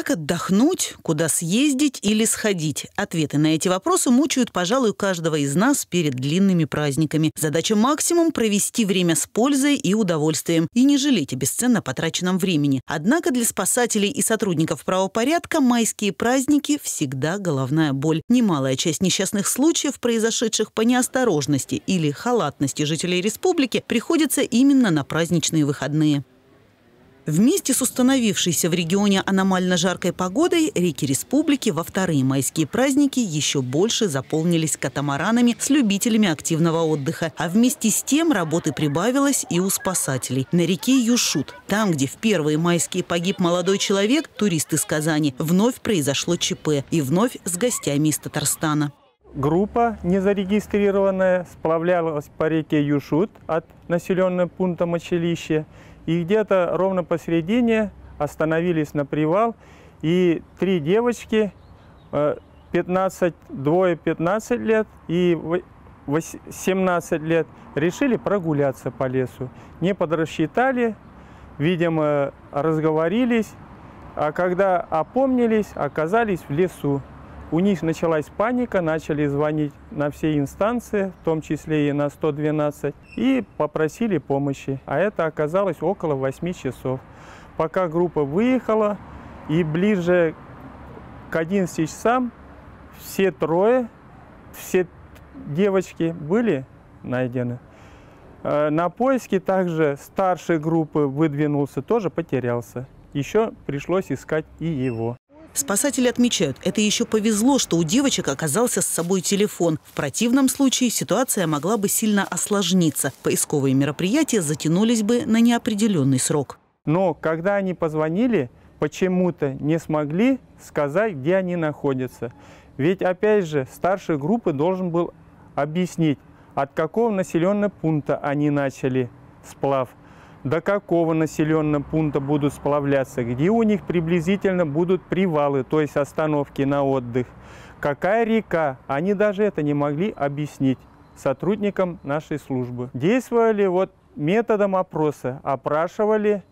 Как отдохнуть, куда съездить или сходить? Ответы на эти вопросы мучают, пожалуй, каждого из нас перед длинными праздниками. Задача максимум – провести время с пользой и удовольствием и не жалеть о бесценно потраченном времени. Однако для спасателей и сотрудников правопорядка майские праздники всегда головная боль. Немалая часть несчастных случаев, произошедших по неосторожности или халатности жителей республики, приходится именно на праздничные выходные. Вместе с установившейся в регионе аномально жаркой погодой реки республики во вторые майские праздники еще больше заполнились катамаранами с любителями активного отдыха. А вместе с тем работы прибавилось и у спасателей. На реке Юшут, там, где в первые майские погиб молодой человек, турист из Казани, вновь произошло ЧП и вновь с гостями из Татарстана. Группа незарегистрированная сплавлялась по реке Юшут от населенного пункта Мочелище – и где-то ровно посередине остановились на привал, и три девочки, 15, э, двое 15 лет и 17 лет, решили прогуляться по лесу. Не подрасчитали, видимо, разговорились, а когда опомнились, оказались в лесу. У них началась паника, начали звонить на все инстанции, в том числе и на 112, и попросили помощи. А это оказалось около 8 часов. Пока группа выехала, и ближе к 11 часам все трое, все девочки были найдены. Э, на поиске также старшей группы выдвинулся, тоже потерялся. Еще пришлось искать и его. Спасатели отмечают, это еще повезло, что у девочек оказался с собой телефон. В противном случае ситуация могла бы сильно осложниться. Поисковые мероприятия затянулись бы на неопределенный срок. Но когда они позвонили, почему-то не смогли сказать, где они находятся. Ведь, опять же, старшей группы должен был объяснить, от какого населенного пункта они начали сплав до какого населенного пункта будут сплавляться, где у них приблизительно будут привалы, то есть остановки на отдых, какая река. Они даже это не могли объяснить сотрудникам нашей службы. Действовали вот методом опроса, опрашивали,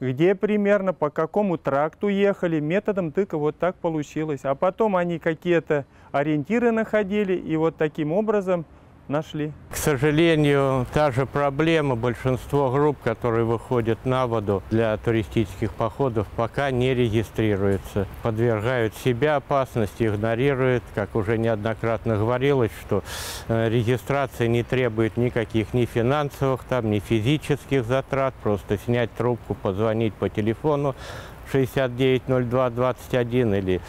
где примерно, по какому тракту ехали, методом тыка вот так получилось. А потом они какие-то ориентиры находили, и вот таким образом нашли. К сожалению, та же проблема. Большинство групп, которые выходят на воду для туристических походов, пока не регистрируются. Подвергают себя опасности, игнорируют. Как уже неоднократно говорилось, что э, регистрация не требует никаких ни финансовых, там, ни физических затрат. Просто снять трубку, позвонить по телефону 690221 или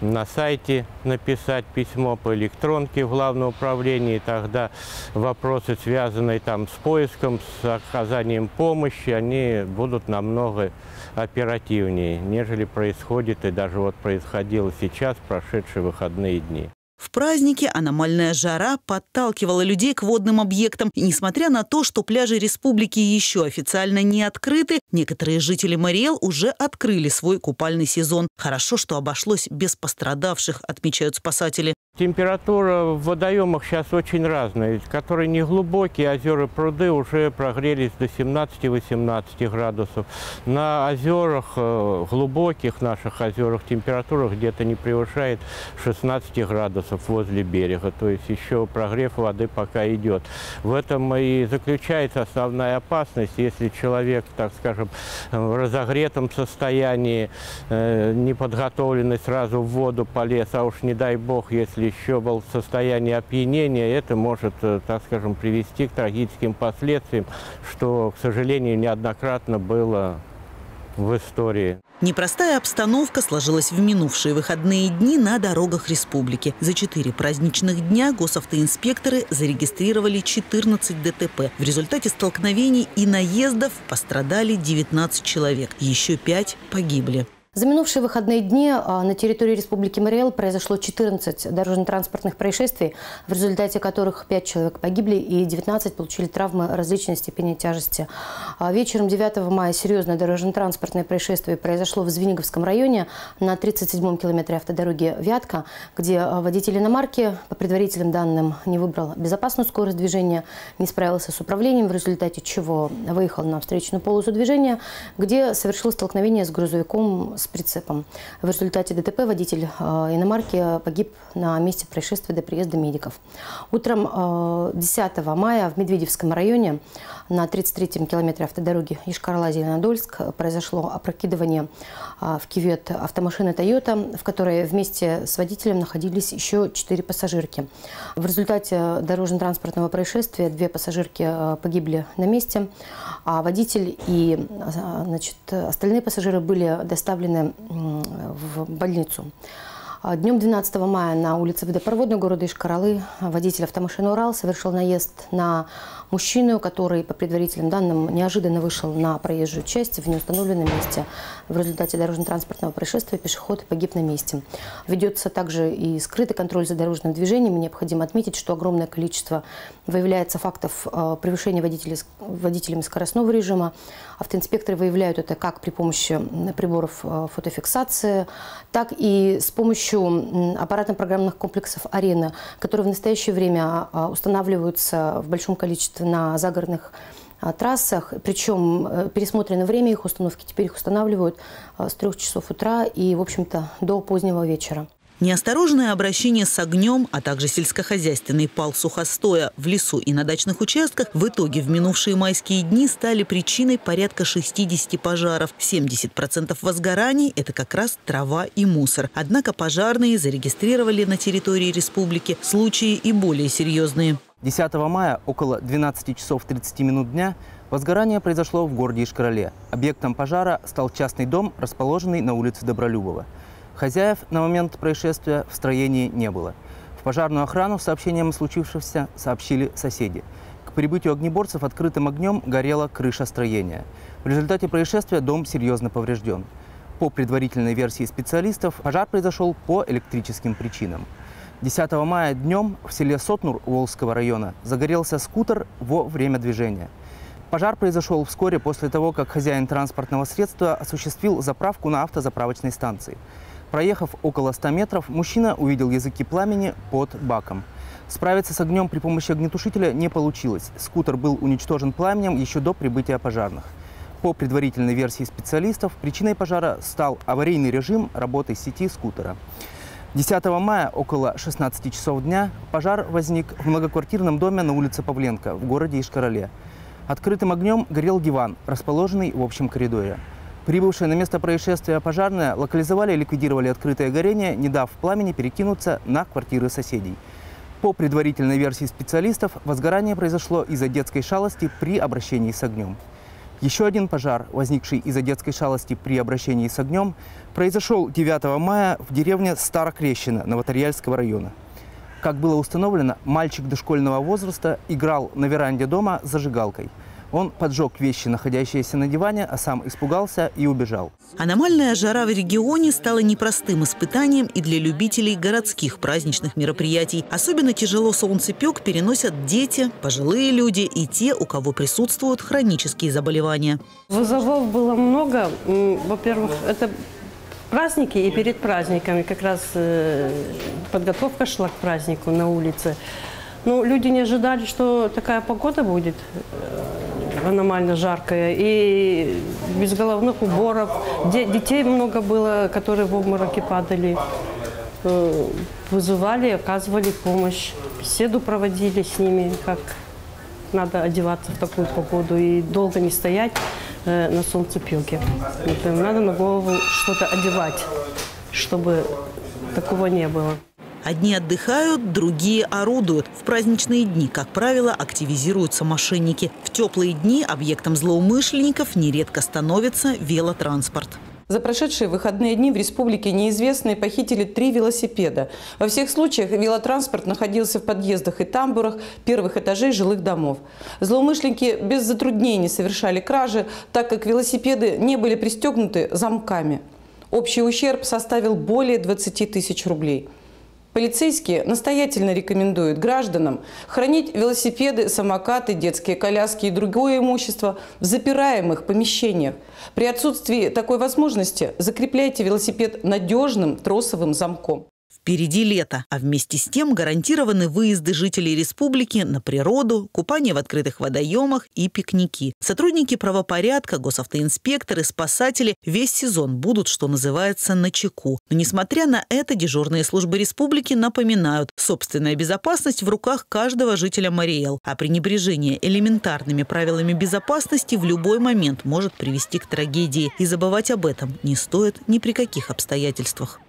на сайте написать письмо по электронке в Главное управление, и тогда вопросы, связанные там с поиском, с оказанием помощи, они будут намного оперативнее, нежели происходит и даже вот происходило сейчас, прошедшие выходные дни. В празднике аномальная жара подталкивала людей к водным объектам. И несмотря на то, что пляжи республики еще официально не открыты, некоторые жители Мариэл уже открыли свой купальный сезон. Хорошо, что обошлось без пострадавших, отмечают спасатели. Температура в водоемах сейчас очень разная. Которые неглубокие озера, пруды уже прогрелись до 17-18 градусов. На озерах, э, глубоких наших озерах, температура где-то не превышает 16 градусов возле берега. То есть еще прогрев воды пока идет. В этом и заключается основная опасность, если человек, так скажем, в разогретом состоянии, э, неподготовленный сразу в воду полез, а уж не дай бог, если если еще был в состоянии опьянения, это может, э, так скажем, привести к трагическим последствиям, что, к сожалению, неоднократно было в истории. Непростая обстановка сложилась в минувшие выходные дни на дорогах республики. За четыре праздничных дня госавтоинспекторы зарегистрировали 14 ДТП. В результате столкновений и наездов пострадали 19 человек. Еще пять погибли. За минувшие выходные дни а, на территории Республики Мариэл произошло 14 дорожно-транспортных происшествий, в результате которых 5 человек погибли и 19 получили травмы различной степени тяжести. А вечером 9 мая серьезное дорожно-транспортное происшествие произошло в Звениговском районе на 37-м километре автодороги Вятка, где а, водитель иномарки, по предварительным данным, не выбрал безопасную скорость движения, не справился с управлением, в результате чего выехал на встречную полосу движения, где совершил столкновение с грузовиком с прицепом. В результате ДТП водитель иномарки погиб на месте происшествия до приезда медиков. Утром 10 мая в Медведевском районе на 33-м километре автодороги Ишкарла-Зеленодольск произошло опрокидывание в кювет автомашины Toyota, в которой вместе с водителем находились еще четыре пассажирки. В результате дорожно-транспортного происшествия две пассажирки погибли на месте, а водитель и значит, остальные пассажиры были доставлены в больницу. Днем 12 мая на улице водопроводной города Ишкаралы водитель автомашины «Урал» совершил наезд на мужчину, который, по предварительным данным, неожиданно вышел на проезжую часть в неустановленном месте. В результате дорожно-транспортного происшествия пешеход погиб на месте. Ведется также и скрытый контроль за дорожным движением. Необходимо отметить, что огромное количество выявляется фактов э, превышения водителей, водителями скоростного режима. Автоинспекторы выявляют это как при помощи приборов э, фотофиксации, так и с помощью аппаратно-программных комплексов «Арена», которые в настоящее время э, устанавливаются в большом количестве на загородных а, трассах. Причем э, пересмотрено время их установки. Теперь их устанавливают а, с трех часов утра и, в общем-то, до позднего вечера. Неосторожное обращение с огнем, а также сельскохозяйственный пал сухостоя в лесу и на дачных участках в итоге в минувшие майские дни стали причиной порядка 60 пожаров. 70% возгораний – это как раз трава и мусор. Однако пожарные зарегистрировали на территории республики случаи и более серьезные. 10 мая около 12 часов 30 минут дня возгорание произошло в городе Ишкарале. Объектом пожара стал частный дом, расположенный на улице Добролюбова. Хозяев на момент происшествия в строении не было. В пожарную охрану сообщением о случившемся сообщили соседи. К прибытию огнеборцев открытым огнем горела крыша строения. В результате происшествия дом серьезно поврежден. По предварительной версии специалистов, пожар произошел по электрическим причинам. 10 мая днем в селе Сотнур Волжского района загорелся скутер во время движения. Пожар произошел вскоре после того, как хозяин транспортного средства осуществил заправку на автозаправочной станции. Проехав около 100 метров, мужчина увидел языки пламени под баком. Справиться с огнем при помощи огнетушителя не получилось. Скутер был уничтожен пламенем еще до прибытия пожарных. По предварительной версии специалистов, причиной пожара стал аварийный режим работы сети скутера. 10 мая около 16 часов дня пожар возник в многоквартирном доме на улице Павленко в городе Ишкарале. Открытым огнем горел диван, расположенный в общем коридоре. Прибывшие на место происшествия пожарные локализовали и ликвидировали открытое горение, не дав пламени перекинуться на квартиры соседей. По предварительной версии специалистов, возгорание произошло из-за детской шалости при обращении с огнем. Еще один пожар, возникший из-за детской шалости при обращении с огнем, произошел 9 мая в деревне Старокрещина Новотарьяльского района. Как было установлено, мальчик дошкольного возраста играл на веранде дома зажигалкой – он поджег вещи, находящиеся на диване, а сам испугался и убежал. Аномальная жара в регионе стала непростым испытанием и для любителей городских праздничных мероприятий. Особенно тяжело солнцепек переносят дети, пожилые люди и те, у кого присутствуют хронические заболевания. Вызовов было много. Во-первых, это праздники и перед праздниками как раз э, подготовка шла к празднику на улице. Ну, люди не ожидали, что такая погода будет аномально жаркое, и без головных уборов. Де детей много было, которые в обмороке падали. Э, вызывали, оказывали помощь. Беседу проводили с ними, как надо одеваться в такую погоду и долго не стоять э, на солнцепилке. Надо на голову что-то одевать, чтобы такого не было. Одни отдыхают, другие орудуют. В праздничные дни, как правило, активизируются мошенники. В теплые дни объектом злоумышленников нередко становится велотранспорт. За прошедшие выходные дни в республике неизвестные похитили три велосипеда. Во всех случаях велотранспорт находился в подъездах и тамбурах первых этажей жилых домов. Злоумышленники без затруднений совершали кражи, так как велосипеды не были пристегнуты замками. Общий ущерб составил более 20 тысяч рублей. Полицейские настоятельно рекомендуют гражданам хранить велосипеды, самокаты, детские коляски и другое имущество в запираемых помещениях. При отсутствии такой возможности закрепляйте велосипед надежным тросовым замком. Впереди лето, а вместе с тем гарантированы выезды жителей республики на природу, купание в открытых водоемах и пикники. Сотрудники правопорядка, госавтоинспекторы, спасатели весь сезон будут, что называется, на чеку. Но несмотря на это, дежурные службы республики напоминают, собственная безопасность в руках каждого жителя Мариэл, а пренебрежение элементарными правилами безопасности в любой момент может привести к трагедии. И забывать об этом не стоит ни при каких обстоятельствах.